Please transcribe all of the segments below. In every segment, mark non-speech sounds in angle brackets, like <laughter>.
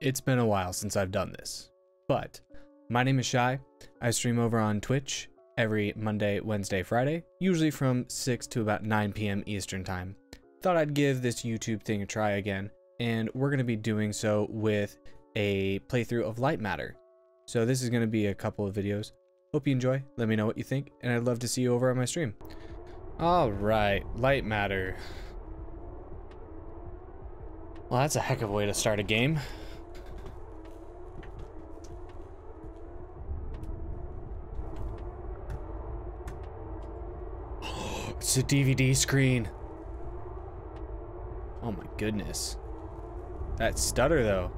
It's been a while since I've done this, but my name is Shy. I stream over on Twitch every Monday, Wednesday, Friday, usually from 6 to about 9 p.m. Eastern Time. Thought I'd give this YouTube thing a try again, and we're going to be doing so with a playthrough of Lightmatter. So this is going to be a couple of videos. Hope you enjoy. Let me know what you think, and I'd love to see you over on my stream. Alright, Lightmatter. Well, that's a heck of a way to start a game. It's a DVD screen. Oh my goodness. That stutter though.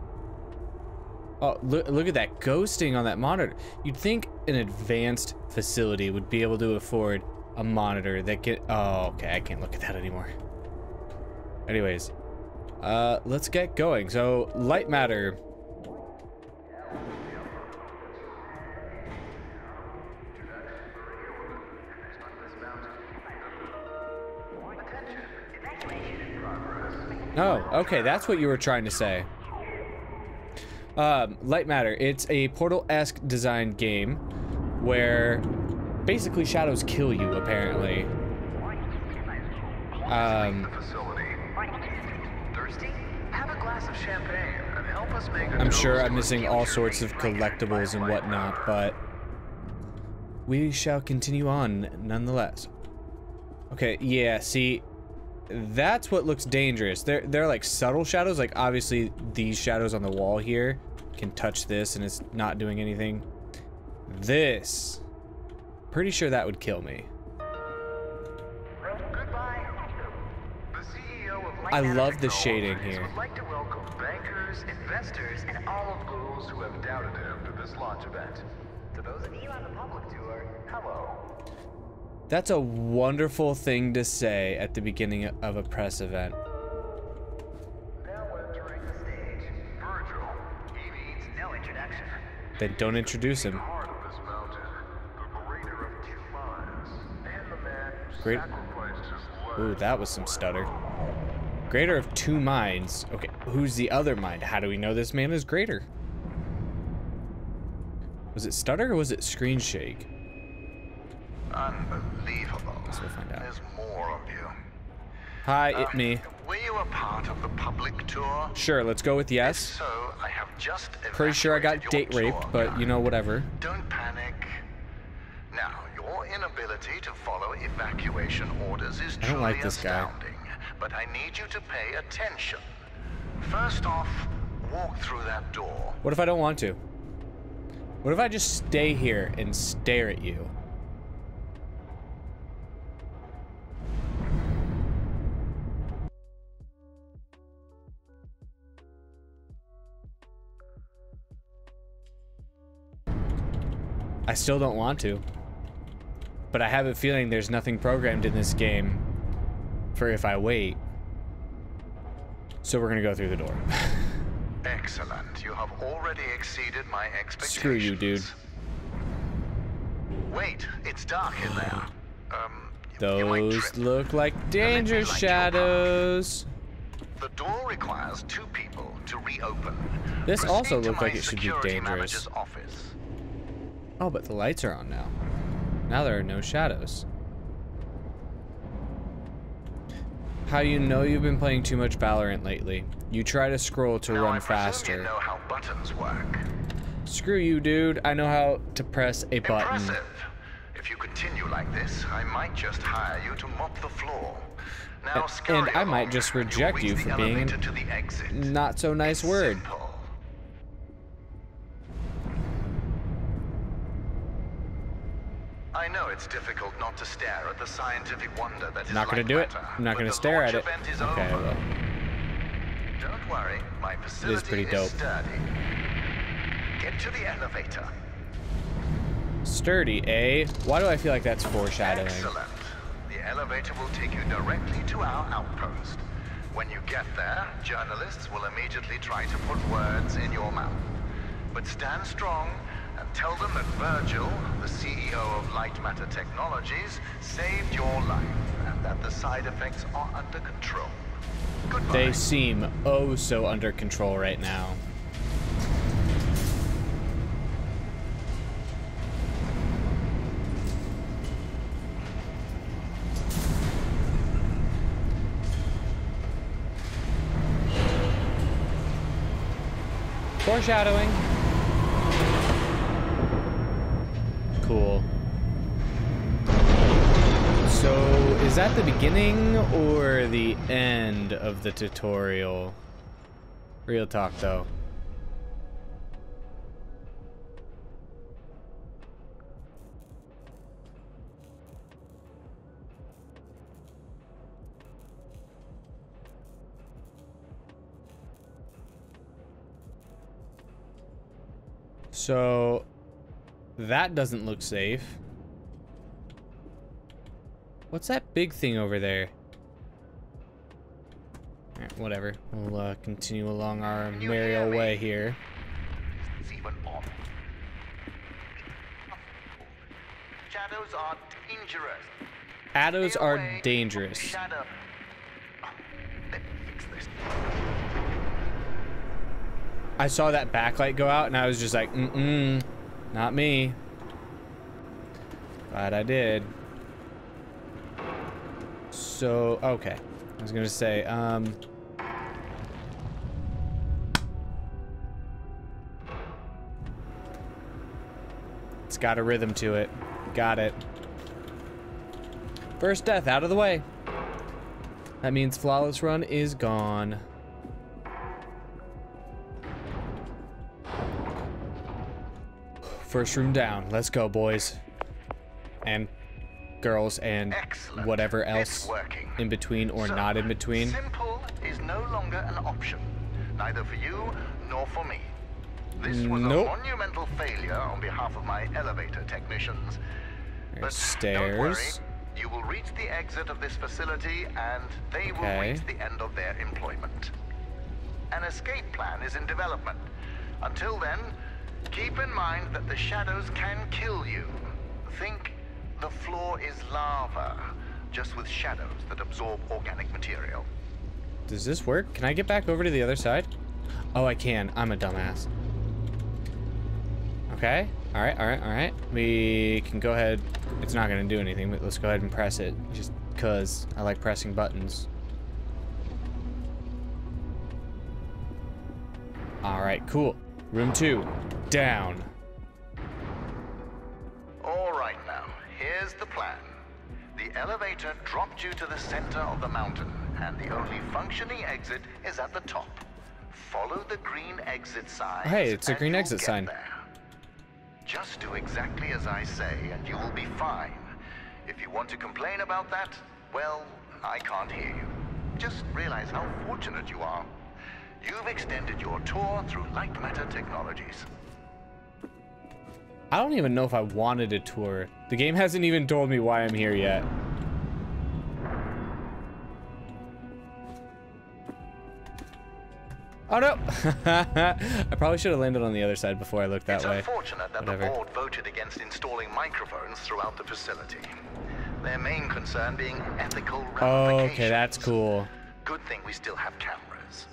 Oh, look, look at that ghosting on that monitor. You'd think an advanced facility would be able to afford a monitor that can, oh, okay, I can't look at that anymore. Anyways, uh, let's get going. So, Lightmatter. Oh, okay, that's what you were trying to say. Um, Lightmatter, it's a Portal-esque design game where basically shadows kill you, apparently. Um, I'm sure I'm missing all sorts of collectibles and whatnot, but we shall continue on nonetheless. Okay, yeah, see, that's what looks dangerous. They're, they're like subtle shadows. Like obviously these shadows on the wall here can touch this and it's not doing anything. This, pretty sure that would kill me. I love the shading here. Would like to welcome bankers, investors, and all of those who have doubted him to this launch event. To those of you on the public tour, hello. That's a wonderful thing to say at the beginning of a press event. Now entering the stage, Virgil. He needs no introduction. Then don't introduce him. Heart of this mountain, the greater of two minds, and the man who Great. sacrificed his life. Ooh, that was some stutter. Greater of two minds. Okay, who's the other mind? How do we know this man is greater? Was it stutter or was it screen shake? Unbelievable. Hi, Uh, it me. Were you a part of the public tour? Sure, let's go with yes. So I have just Pretty sure I got date your raped, tour but you know, whatever. Don't panic. Now, your inability to follow evacuation orders is I don't truly like this guy. But I need you to pay attention. First off, walk through that door. What if I don't want to? What if I just stay here and stare at you? I still don't want to. But I have a feeling there's nothing programmed in this game for if I wait. So we're gonna go through the door. <laughs> Excellent. You have already exceeded my expectations. Screw you, dude. Wait, it's dark in there. Um, Those look like danger shadows. The door requires two people to reopen. This Proceed also my like it should be dangerous. Oh, but the lights are on now. Now there are no shadows. How you know you've been playing too much Valorant lately? You try to scroll to now, I run presume faster. You know how buttons work. Screw you, dude. I know how to press a button. Impressive. If you continue like this, I might just hire you to mop the floor. Now, A- scurry and I might just reject you for being to the exit. Not so nice It's word. simple. Know it's difficult not to stare at the scientific wonder that is Not gonna do it. I'm not gonna stare at it. Okay, will. Don't worry, my facility pretty dope. sturdy. Get to the elevator. Sturdy, eh? Why do I feel like that's foreshadowing? Excellent. The elevator will take you directly to our outpost. When you get there, journalists will immediately try to put words in your mouth. But stand strong Tell them that Virgil, the CEO of Lightmatter Technologies, saved your life and that the side effects are under control. Goodbye. They seem oh so under control right now. Foreshadowing. Is that the beginning or the end of the tutorial? Real talk, though. So, that doesn't look safe. What's that big thing over there? Alright, whatever. We'll uh, continue along our You merry old way here. Shadows are dangerous. Shadows are dangerous. Shadow. Let me fix this. I saw that backlight go out and I was just like, mm-mm, not me. Glad I did. So, okay. I was gonna say, um... It's got a rhythm to it. Got it. First death out of the way. That means Flawless Run is gone. First room down. Let's go, boys. And girls and Excellent. whatever else in between or So, not in between. Simple is no longer an option, neither for you nor for me. This was Nope. a monumental failure on behalf of my elevator technicians. There's but don't worry, stairs. you will reach the exit of this facility and they will Okay. reach the end of their employment. An escape plan is in development. Until then, keep in mind that the shadows can kill you. Think the floor is lava, just with shadows that absorb organic material. Does this work? Can I get back over to the other side? Oh, I can. I'm a dumbass. Okay. All right, all right, all right. We can go ahead. It's not going to do anything, but let's go ahead and press it. Just because I like pressing buttons. All right, cool. Room two. Down. Elevator dropped you to the center of the mountain, and the only functioning exit is at the top. Follow the green exit sign. Hey, it's a green exit sign. There. Just do exactly as I say, and you will be fine. If you want to complain about that, well, I can't hear you. Just realize how fortunate you are. You've extended your tour through Lightmatter Technologies. I don't even know if I wanted a tour. The game hasn't even told me why I'm here yet. Oh <laughs> no! I probably should have landed on the other side before I looked that it's way. unfortunate that Whatever. the board voted against installing microphones throughout the facility. Their main concern being ethical Oh, ramifications. okay, that's cool. Good thing we still have cameras.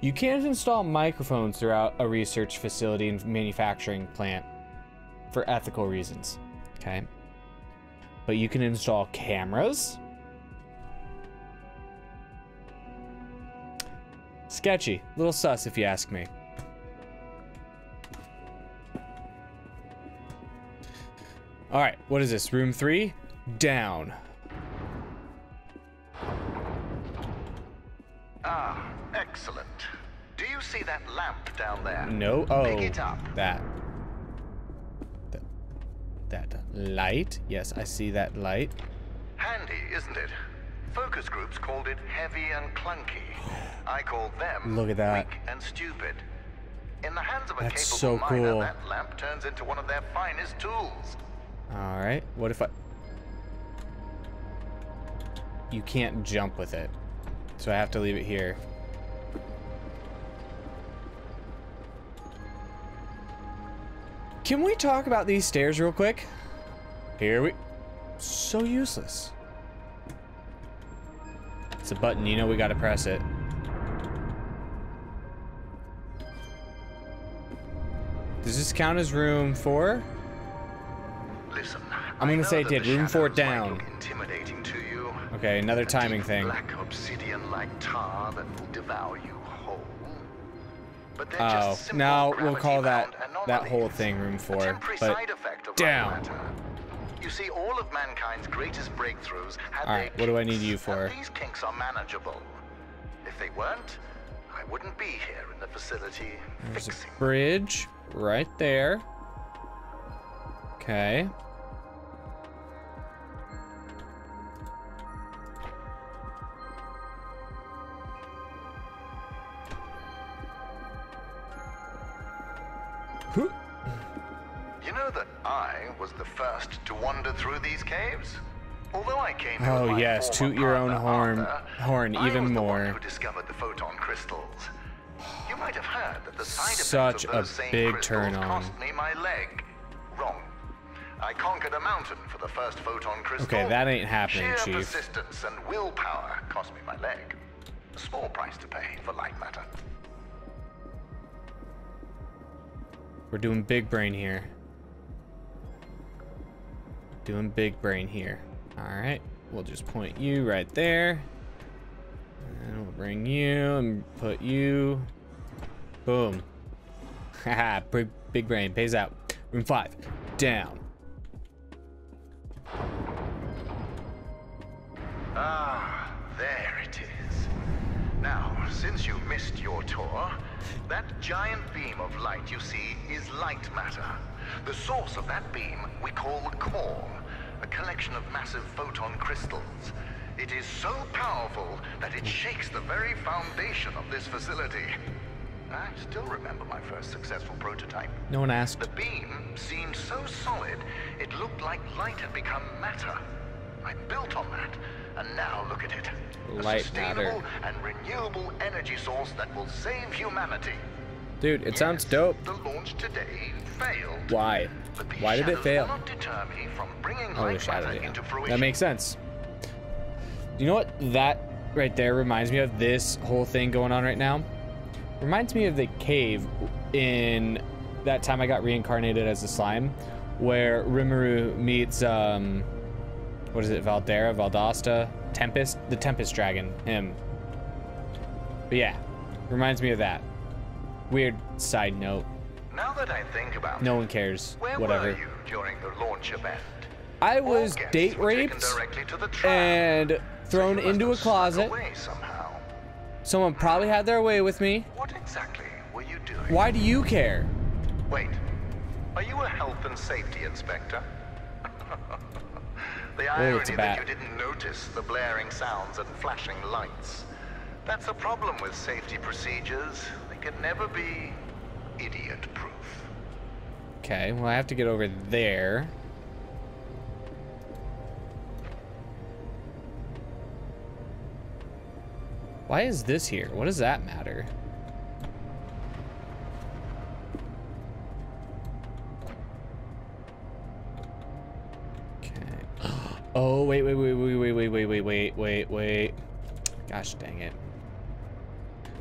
You can't install microphones throughout a research facility and manufacturing plant for ethical reasons. Okay. But you can install cameras. Sketchy. Little sus, if you ask me. All right, what is this? Room three? Down. Ah, excellent. Do you see that lamp down there? No. Oh, Pick it up. that. Th- That light. Yes, I see that light. Handy, isn't it? Focus groups called it heavy and clunky. I called them Look at that. weak and stupid. In the hands of a That's capable so miner, cool. that lamp turns into one of their finest tools. All right. What if I? You can't jump with it, so I have to leave it here. Can we talk about these stairs real quick? Here we. So useless. It's a button. You know we gotta press it. Does this count as room four? Listen, I'm gonna say it did. Room four down. intimidating to you, Okay. Another timing thing. Black obsidian-like tar that will devour you whole. But Oh, just now we'll call that that whole thing room four. But down. You see, all of mankind's greatest breakthroughs had All their right, what do I need you for? These kinks are manageable. If they weren't, I wouldn't be here in the facility there's a bridge right there. Okay. Know that I was the first to wander through these caves? Although I came Oh, yes, toot your own horn- Arthur, horn even more. who discovered the photon crystals. You might have heard that the side Such of a same big turn on. cost me my leg. Wrong. I conquered a mountain for the first photon crystal. Okay, that ain't happening, Sheer Chief. persistence and willpower cost me my leg. A small price to pay for light matter. We're doing big brain here. Doing big brain here. Alright, we'll just point you right there. And we'll bring you and put you. Boom. Haha, <laughs> big, big brain pays out. Room five, down. Ah, there it is. Now, since you missed your tour, that giant beam of light you see is light matter. The source of that beam we call the core, a collection of massive photon crystals. It is so powerful that it shakes the very foundation of this facility. I still remember my first successful prototype. No one asked. The beam seemed so solid, it looked like light had become matter. I built on that, and now look at it. A sustainable matter. and renewable energy source that will save humanity. Dude, it sounds dope. The launch today failed. Why? Why did it fail? will not deter me from bringing Oh, the shadow, yeah. That makes sense. You know what that right there reminds me of? This whole thing going on right now reminds me of the cave in that time I got reincarnated as a slime, where Rimuru meets um, what is it? Valdera, Valdosta, Tempest, the Tempest Dragon. Him. But yeah, reminds me of that. Weird side note. Now that I think about No one cares. where Whatever. were you during the launch event? I was date raped directly to the trap. and thrown must into a closet. Someone probably had their way with me. What exactly were you doing? Why do you care? Wait, are you a health and safety inspector? <laughs> the irony it's a that you didn't notice the blaring sounds and flashing lights. That's a problem with safety procedures. Can never be idiot-proof. Okay, well, I have to get over there. Why is this here? What does that matter? Okay. <gasps> Oh, wait, wait, wait, wait, wait, wait, wait, wait, wait, wait. Gosh dang it.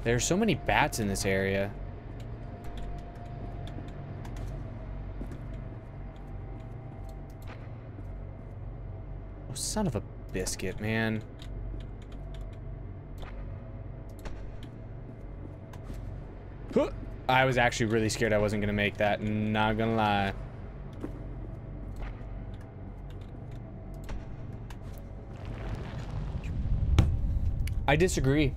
There's so many bats in this area. Oh, son of a biscuit, man. I was actually really scared I wasn't gonna make that, not gonna lie. I disagree.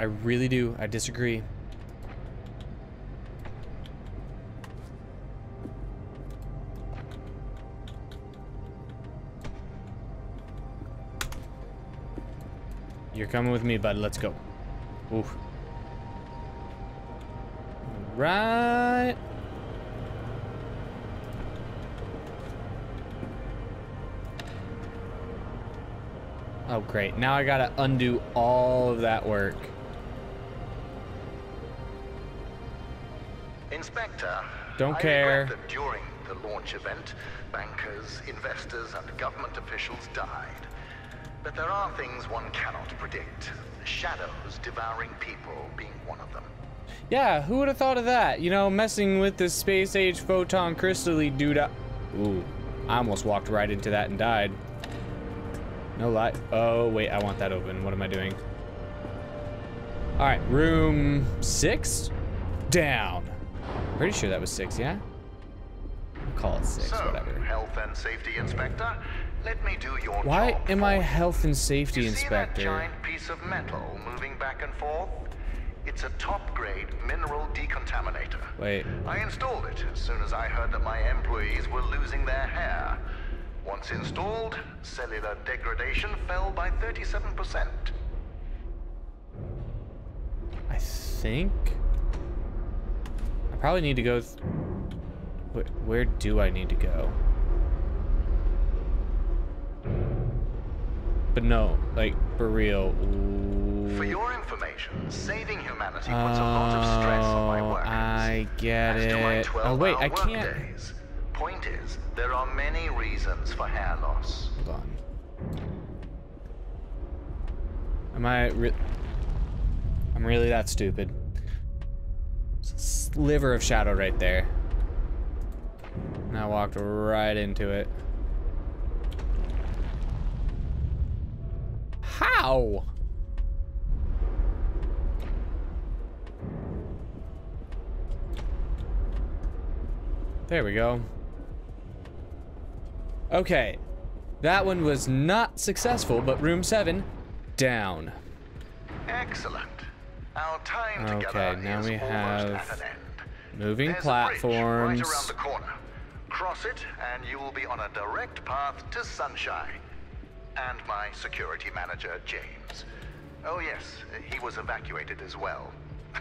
I really do. I disagree. You're coming with me, bud. Let's go. Oof. Right. Oh, great. Now I gotta undo all of that work. Inspector, Don't I care. that during the launch event, bankers, investors, and government officials died. But there are things one cannot predict. Shadows devouring people being one of them. Yeah, who would have thought of that? You know, messing with the space age photon crystally dude. Ooh, I almost walked right into that and died. No light. Oh, wait, I want that open. What am I doing? All right, room six, down. Pretty sure that was six, yeah? Call it six, So, whatever. health and safety inspector, let me do your Why job am I health and safety You see that inspector? giant piece of metal moving back and forth? It's a top-grade mineral decontaminator. Wait, I installed it as soon as I heard that my employees were losing their hair. Once installed, cellular degradation fell by 37%. I think probably need to go. Th where, where do I need to go? But no, like for real. For your information, saving humanity puts a lot of stress on my Oh, workers. I get As it. Oh wait, I can't. workdays. Point is, there are many reasons for hair loss. Hold on. Am I re I'm really that stupid. Sliver of shadow right there. And I walked right into it. How? There we go. Okay. That one was not successful, but room seven, down. Excellent. Our time Okay, now we have at an end. Moving There's bridge right around the corner. Cross it, and you will be on a direct path to Sunshine. And my security manager, James. Oh yes, he was evacuated as well. <laughs>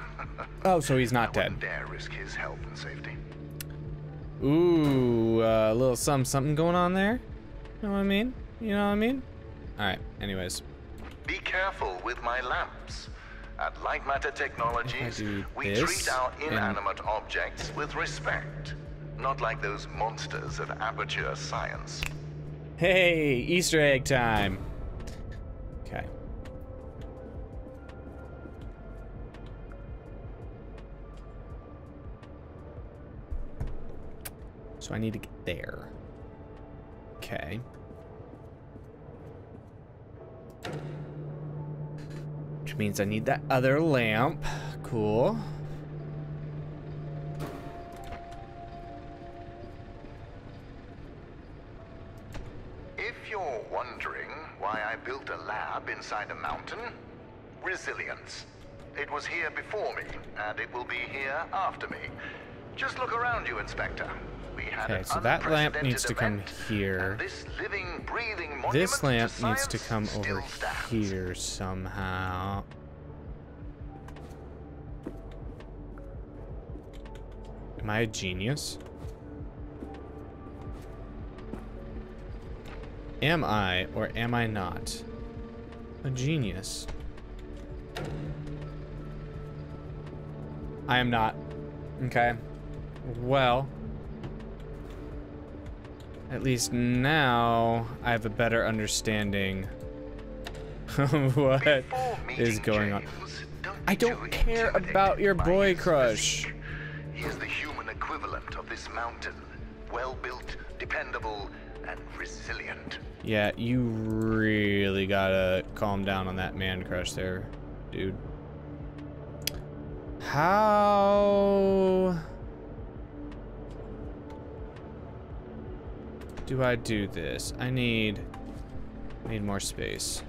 Oh, so he's not I dead. dare risk his health and safety. Ooh, a little something, something going on there. You know what I mean? You know what I mean? All right. Anyways, Be careful with my lamps. At Lightmatter Technologies, we treat our and- inanimate objects with respect. Not like those monsters of aperture science. hey, Easter egg time. Okay. So I need to get there. Okay. Means I need that other lamp. Cool. If you're wondering why I built a lab inside a mountain, resilience. It was here before me, and it will be here after me. Just look around you, Inspector. We had Okay, so that lamp needs to come here. this living, This to lamp needs to come over. Here somehow. Am I a genius? Am I or am I not a genius? I am not. Okay. Well, at least now I have a better understanding <laughs> what is going on. I don't care about your boy crush. He is the human equivalent of this mountain. Well built, dependable, and resilient. Yeah, you really gotta calm down on that man crush there, dude. How do I do this? I need I need more space.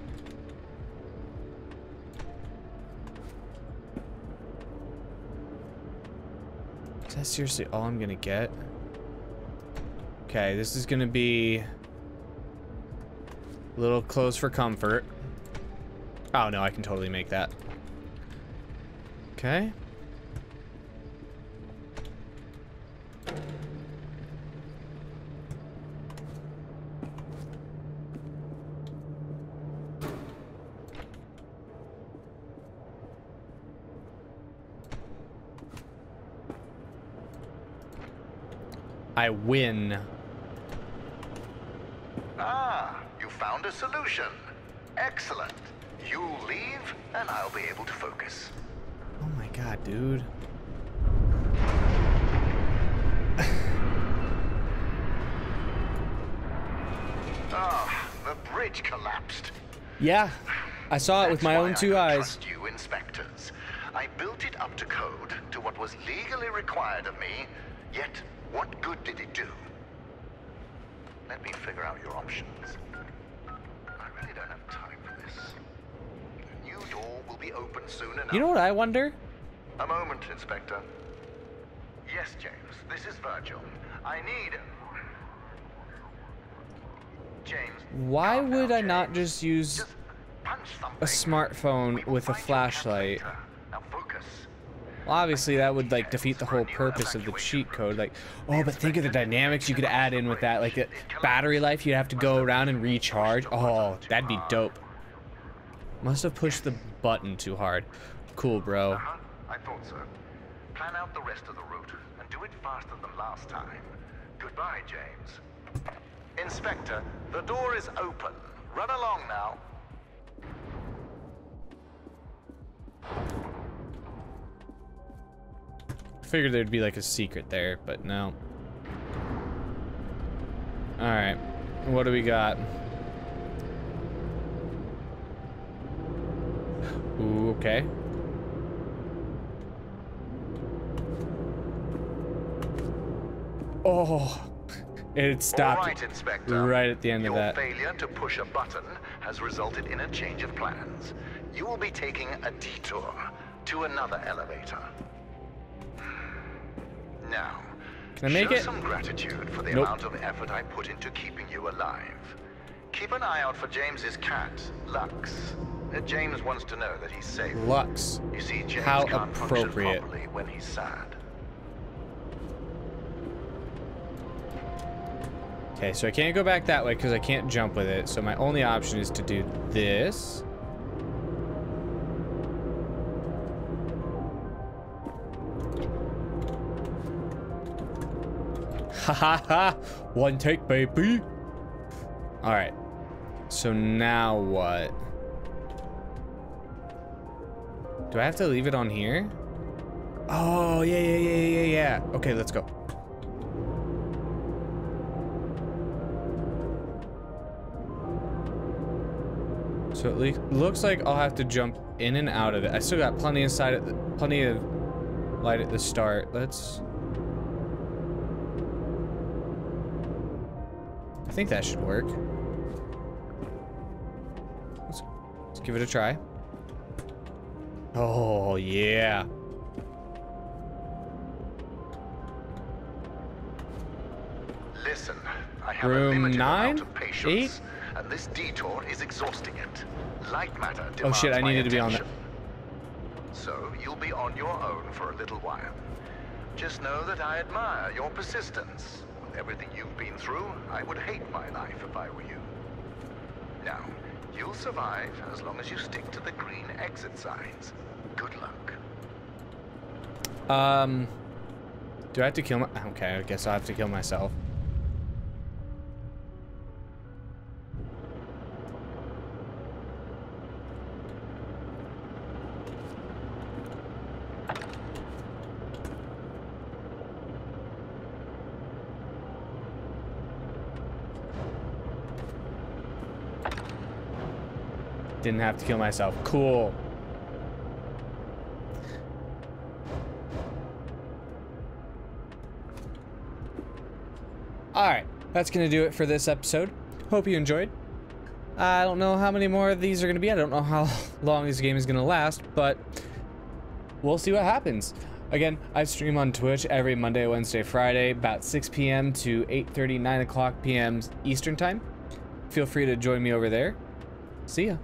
Is that seriously all I'm gonna get? Okay, this is gonna be a little close for comfort. Oh no, I can totally make that. Okay. Win. Ah, you found a solution. Excellent. You leave, and I'll be able to focus. Oh my god, dude. <laughs> Ah, the bridge collapsed. Yeah, I saw it with my own two don't eyes. You, inspectors. I built it up to code, to what was legally required of me. Yet, what good did it do? Let me figure out your options. I really don't have time for this. The new door will be open soon enough. You know what I wonder? A moment, Inspector. Yes, James. This is Virgil. I need. James. Why would I not just use Just a smartphone We with a find your cat flashlight? Now focus. Well, obviously, that would like defeat the whole purpose of the cheat code. Like, oh, but think of the dynamics you could add in with that. Like, the battery life, you'd have to go around and recharge. Oh, that'd be dope. Must have pushed the button too hard. Cool, bro. Uh-huh. I thought so. Plan out the rest of the route and do it faster than last time. Goodbye, James. Inspector, the door is open. Run along now. Figured there'd be like a secret there, but no. Alright. What do we got? Ooh, okay. Oh, it stopped right, Inspector. right at the end Your of that. failure to push a button has resulted in a change of plans. You will be taking a detour to another elevator. Now, Can I make show it? some gratitude for the Nope. amount of effort I put into keeping you alive. Keep an eye out for James's cat, Lux. Uh, James wants to know that he's safe. Lux. You see, James How can't function appropriate. properly when he's sad. Okay, so I can't go back that way because I can't jump with it. So my only option is to do this. Ha ha ha! One take, baby! Alright. So now what? Do I have to leave it on here? Oh, yeah, yeah, yeah, yeah, yeah. Okay, let's go. So it looks like I'll have to jump in and out of it. I still got plenty the, plenty of light at the start. Let's. I think that should work. Let's, let's give it a try. Oh yeah. Listen, I have Room a limited nine? amount of patience, and this detour is exhausting it. Light matter Oh, shit, I needed to be on attention. So you'll be on your own for a little while. Just know that I admire your persistence. Everything you've been through, I would hate my life if I were you. Now, you'll survive as long as you stick to the green exit signs. Good luck. Um. Do I have to kill my? Okay, I guess I have to kill myself. Didn't have to kill myself. Cool. Alright, that's going to do it for this episode. Hope you enjoyed. I don't know how many more of these are going to be. I don't know how <laughs> long this game is going to last, but we'll see what happens. Again, I stream on Twitch every Monday, Wednesday, Friday, about 6 p.m. to 8.30, 9 o'clock p.m. Eastern Time. Feel free to join me over there. See ya.